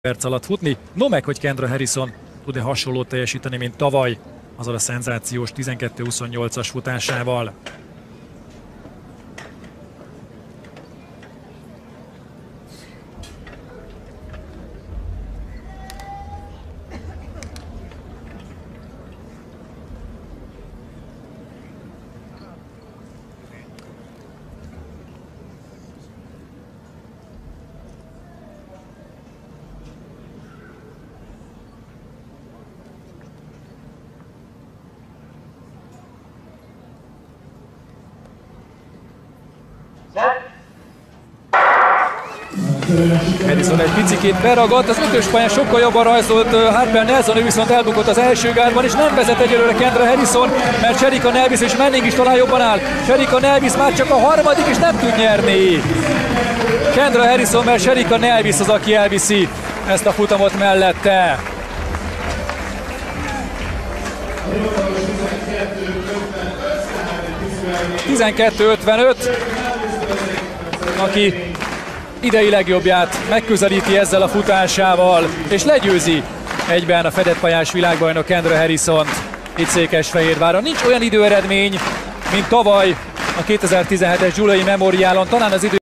perc alatt futni. No meg, hogy Kendra Harrison tud-e hasonlót teljesíteni, mint tavaly, azon a szenzációs 12-28-as futásával. Madison egy picikét beragadt, az ötös pályán sokkal jobban rajzolt Harper Nelson, ő viszont elbukott az első gárban, és nem vezet egyelőre Kendra Harrison, mert Sherika Nelvis és Manning is talán jobban áll. Sherika Nelvis már csak a harmadik, és nem tud nyerni. Kendra Harrison, mert Sherika Nelvis az, aki elviszi ezt a futamot mellette. Tizenkettő aki idei legjobbját megközelíti ezzel a futásával, és legyőzi egyben a fedett pajás világbajnok Kendra harrison itt Székesfehérváron. Nincs olyan időeredmény, mint tavaly a 2017-es Gyulai Memoriálon, talán az idő